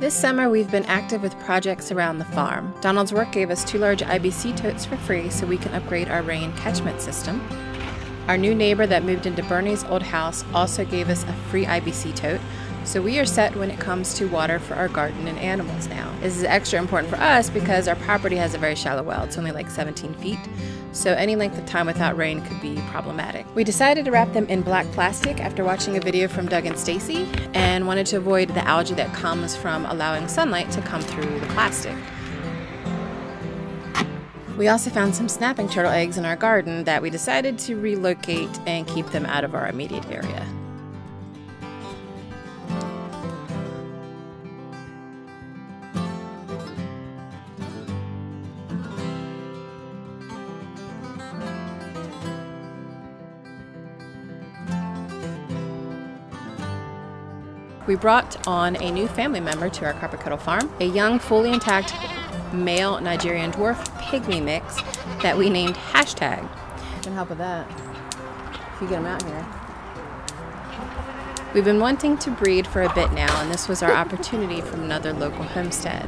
This summer, we've been active with projects around the farm. Donald's work gave us two large IBC totes for free so we can upgrade our rain catchment system. Our new neighbor that moved into Bernie's old house also gave us a free IBC tote, so we are set when it comes to water for our garden and animals now. This is extra important for us because our property has a very shallow well. It's only like 17 feet, so any length of time without rain could be problematic. We decided to wrap them in black plastic after watching a video from Doug and Stacy and wanted to avoid the algae that comes from allowing sunlight to come through the plastic. We also found some snapping turtle eggs in our garden that we decided to relocate and keep them out of our immediate area. We brought on a new family member to our Copper Kettle Farm, a young, fully intact male Nigerian dwarf pygmy mix that we named Hashtag. Can help with that if you get them out here. We've been wanting to breed for a bit now, and this was our opportunity from another local homestead.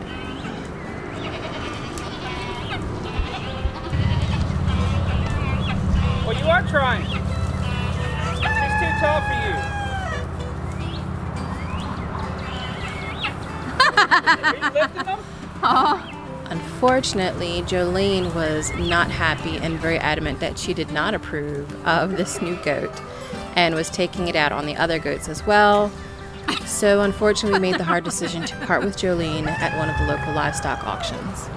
Oh. Unfortunately, Jolene was not happy and very adamant that she did not approve of this new goat and was taking it out on the other goats as well. So, unfortunately, we made the hard decision to part with Jolene at one of the local livestock auctions.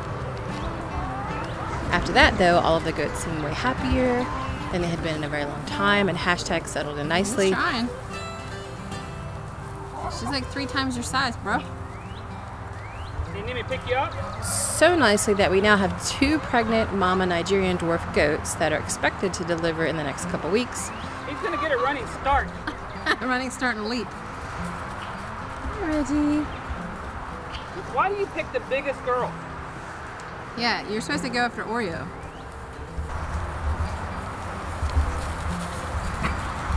After that, though, all of the goats seemed way happier than they had been in a very long time, and hashtag settled in nicely. She's trying. She's like three times your size, bro. Do you need me to pick you up? So nicely that we now have two pregnant mama Nigerian dwarf goats that are expected to deliver in the next couple weeks. He's gonna get a running start. a running start and leap. Ready? Why do you pick the biggest girl? Yeah, you're supposed to go after Oreo.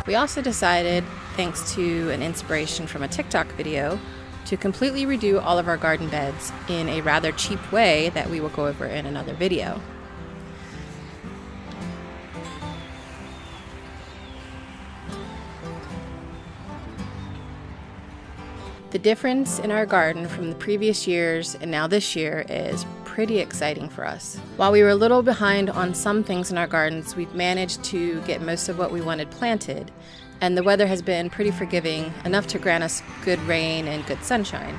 We also decided, thanks to an inspiration from a TikTok video, to completely redo all of our garden beds in a rather cheap way that we will go over in another video. The difference in our garden from the previous years and now this year is pretty exciting for us. While we were a little behind on some things in our gardens, we've managed to get most of what we wanted planted, and the weather has been pretty forgiving, enough to grant us good rain and good sunshine.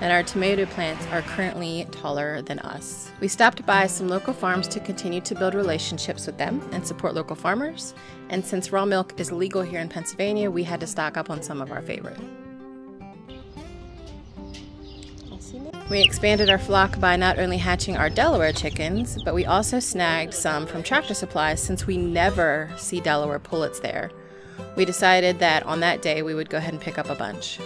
And our tomato plants are currently taller than us. We stopped by some local farms to continue to build relationships with them and support local farmers. And since raw milk is legal here in Pennsylvania, we had to stock up on some of our favorite. We expanded our flock by not only hatching our Delaware chickens, but we also snagged some from Tractor Supply since we never see Delaware pullets there. We decided that on that day we would go ahead and pick up a bunch.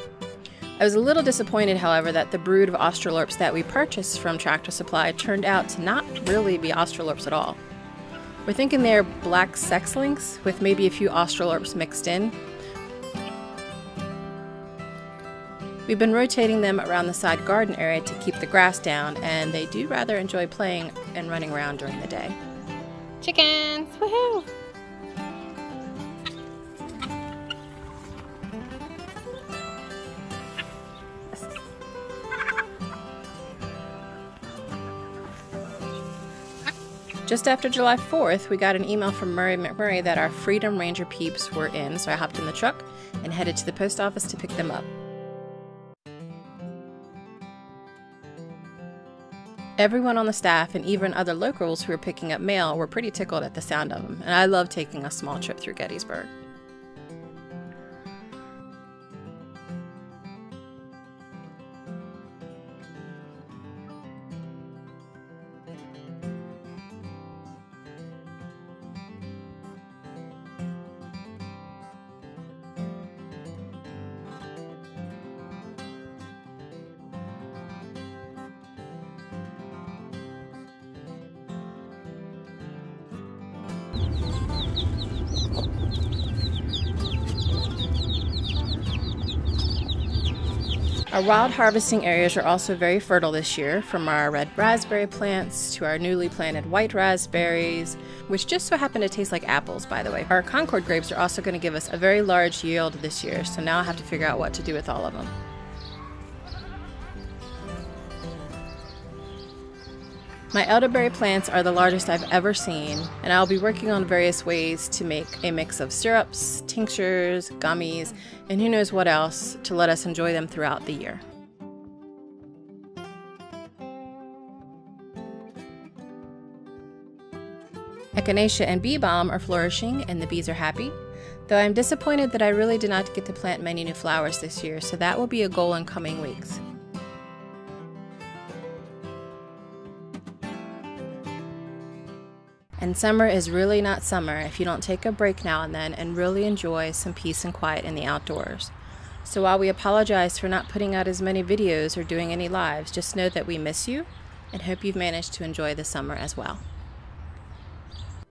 I was a little disappointed, however, that the brood of Australorps that we purchased from Tractor Supply turned out to not really be Australorps at all. We're thinking they're black sex links with maybe a few Australorps mixed in, We've been rotating them around the side garden area to keep the grass down, and they do rather enjoy playing and running around during the day. Chickens! Woohoo! Just after July 4th, we got an email from Murray McMurray that our Freedom Ranger peeps were in, so I hopped in the truck and headed to the post office to pick them up. Everyone on the staff and even other locals who were picking up mail were pretty tickled at the sound of them, and I love taking a small trip through Gettysburg. Our wild harvesting areas are also very fertile this year, from our red raspberry plants to our newly planted white raspberries, which just so happen to taste like apples, by the way. Our Concord grapes are also going to give us a very large yield this year, so now I have to figure out what to do with all of them. My elderberry plants are the largest I've ever seen, and I'll be working on various ways to make a mix of syrups, tinctures, gummies, and who knows what else to let us enjoy them throughout the year. Echinacea and bee balm are flourishing and the bees are happy, though I'm disappointed that I really did not get to plant many new flowers this year, so that will be a goal in coming weeks. And summer is really not summer if you don't take a break now and then and really enjoy some peace and quiet in the outdoors. So while we apologize for not putting out as many videos or doing any lives, just know that we miss you and hope you've managed to enjoy the summer as well.